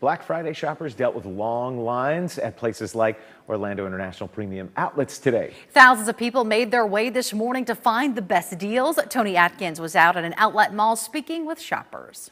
Black Friday shoppers dealt with long lines at places like Orlando International Premium Outlets today. Thousands of people made their way this morning to find the best deals. Tony Atkins was out at an outlet mall speaking with shoppers.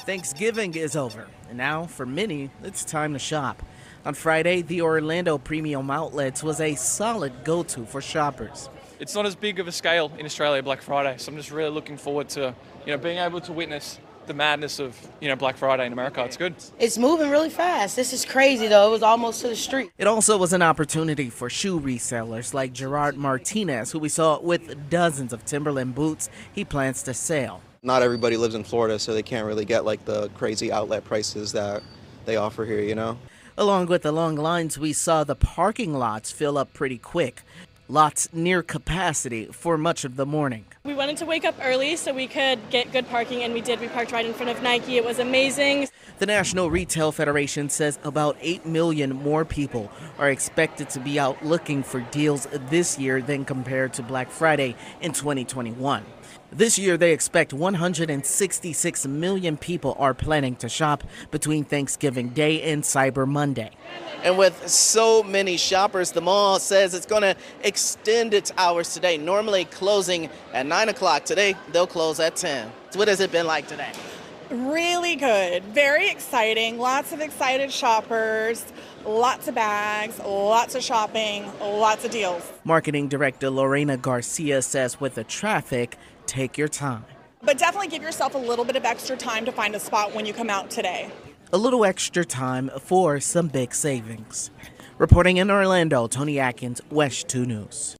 Thanksgiving is over, and now for many, it's time to shop. On Friday, the Orlando Premium Outlets was a solid go to for shoppers. It's not as big of a scale in Australia Black Friday, so I'm just really looking forward to you know being able to witness the madness of you know Black Friday in America. It's good. It's moving really fast. This is crazy though. It was almost to the street. It also was an opportunity for shoe resellers like Gerard Martinez, who we saw with dozens of Timberland boots he plans to sell. Not everybody lives in Florida, so they can't really get like the crazy outlet prices that they offer here, you know? Along with the long lines, we saw the parking lots fill up pretty quick. Lots near capacity for much of the morning. We wanted to wake up early so we could get good parking, and we did. We parked right in front of Nike. It was amazing. The National Retail Federation says about 8 million more people are expected to be out looking for deals this year than compared to Black Friday in 2021. This year, they expect 166 million people are planning to shop between Thanksgiving Day and Cyber Monday. And with so many shoppers, the mall says it's going to extend its hours today. Normally closing at 9 o'clock. Today, they'll close at 10. So what has it been like today? Really good. Very exciting. Lots of excited shoppers. Lots of bags, lots of shopping, lots of deals. Marketing Director Lorena Garcia says with the traffic, take your time. But definitely give yourself a little bit of extra time to find a spot when you come out today. A little extra time for some big savings. Reporting in Orlando, Tony Atkins, WESH 2 News.